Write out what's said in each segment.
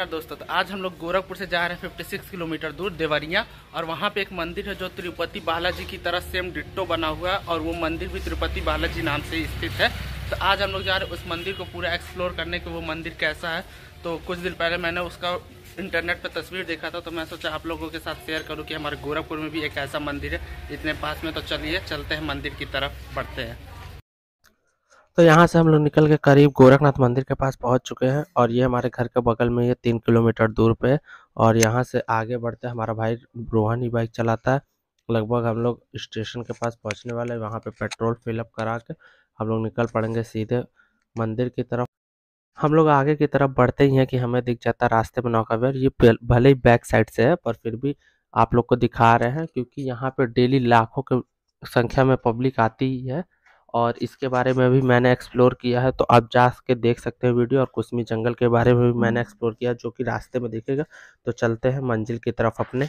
नमस्कार दोस्तों तो आज हम लोग गोरखपुर से जा रहे हैं 56 किलोमीटर दूर देवरिया, और वहाँ पे एक मंदिर है जो तिरुपति बालाजी की तरह सेम डिट्टो बना हुआ है, और वो मंदिर भी तिरुपति बालाजी नाम से स्थित है। तो आज हम लोग जा रहे हैं उस मंदिर को पूरा एक्सप्लोर करने के वो मंदिर कैसा है। तो कुछ दिन पहले मैंने उसका इंटरनेट पर तस्वीर देखा था तो मैं सोचा आप लोगों के साथ शेयर करूँ कि हमारे गोरखपुर में भी एक ऐसा मंदिर है, इतने पास में तो चलिए, चलते हैं मंदिर की तरफ़, बढ़ते हैं। तो यहाँ से हम लोग निकल के करीब गोरखनाथ मंदिर के पास पहुँच चुके हैं और ये हमारे घर के बगल में ये तीन किलोमीटर दूर पे और यहाँ से आगे बढ़ते हमारा भाई रोहन ही बाइक चलाता है। लगभग हम लोग स्टेशन के पास पहुँचने वाले हैं। वहाँ पे पेट्रोल फिलअप करा के हम लोग निकल पड़ेंगे सीधे मंदिर की तरफ़। हम लोग आगे की तरफ़ बढ़ते ही हैं कि हमें दिख जाता रास्ते में नौका विहार ये भले ही बैक साइड से है, पर फिर भी आप लोग को दिखा रहे हैं क्योंकि यहाँ पे डेली लाखों के संख्या में पब्लिक आती ही है। और इसके बारे में भी मैंने एक्सप्लोर किया है तो आप जा के देख सकते हैं वीडियो और कुसमी जंगल के बारे में भी मैंने एक्सप्लोर किया जो कि रास्ते में दिखेगा तो चलते हैं मंजिल की तरफ़ अपने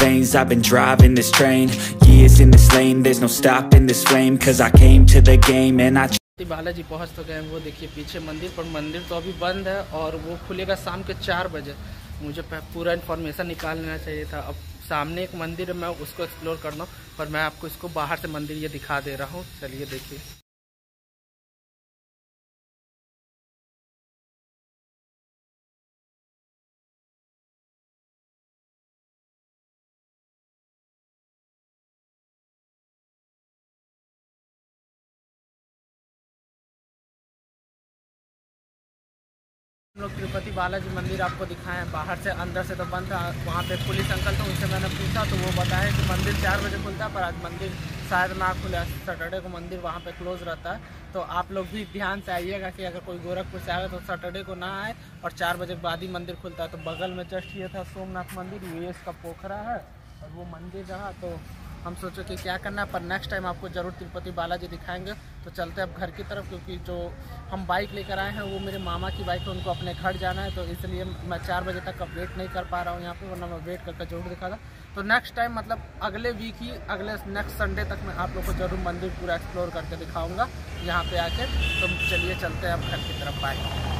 veins, I've been driving this train Years in this lane, there's no stopping this flame Cause I came to the game and I Balaji पहुँच तो गए हैं, वो देखिए पीछे मंदिर, पर मंदिर तो अभी बंद है और वो खुलेगा शाम के चार बजे। मुझे पूरा इन्फॉर्मेशन निकाल लेना चाहिए था। अब सामने एक मंदिर है, मैं उसको एक्सप्लोर करना पर मैं आपको इसको बाहर से मंदिर ये दिखा दे रहा हूँ। चलिए देखिए। हम लोग तिरुपति बालाजी मंदिर आपको दिखाएँ बाहर से, अंदर से तो बंद था, वहाँ पे पुलिस अंकल थे उनसे मैंने पूछा तो वो बताया कि मंदिर चार बजे खुलता है, पर आज मंदिर शायद ना खुले सैटरडे को मंदिर वहाँ पे क्लोज रहता है। तो आप लोग भी ध्यान से आइएगा कि अगर कोई गोरखपुर से आए तो सैटरडे को ना आए और चार बजे बाद ही मंदिर खुलता है। तो बगल में जस्ट ये था सोमनाथ मंदिर, ये इसका पोखरा है और वो मंदिर रहा तो हम सोचे कि क्या करना है, पर नेक्स्ट टाइम आपको ज़रूर तिरुपति बालाजी दिखाएँगे। तो चलते अब घर की तरफ़, क्योंकि जो हम बाइक लेकर आए हैं, वो मेरे मामा की बाइक है, उनको अपने घर जाना है तो इसलिए मैं चार बजे तक अब वेट नहीं कर पा रहा हूँ यहाँ पे, वरना मैं वेट करके ज़रूर दिखा था तो नेक्स्ट टाइम मतलब अगले वीक ही, अगले नेक्स्ट संडे तक मैं आप लोग को ज़रूर मंदिर पूरा एक्सप्लोर करके दिखाऊँगा, यहाँ पे आके। तो चलिए, चलते हैं अब घर की तरफ़ बाइक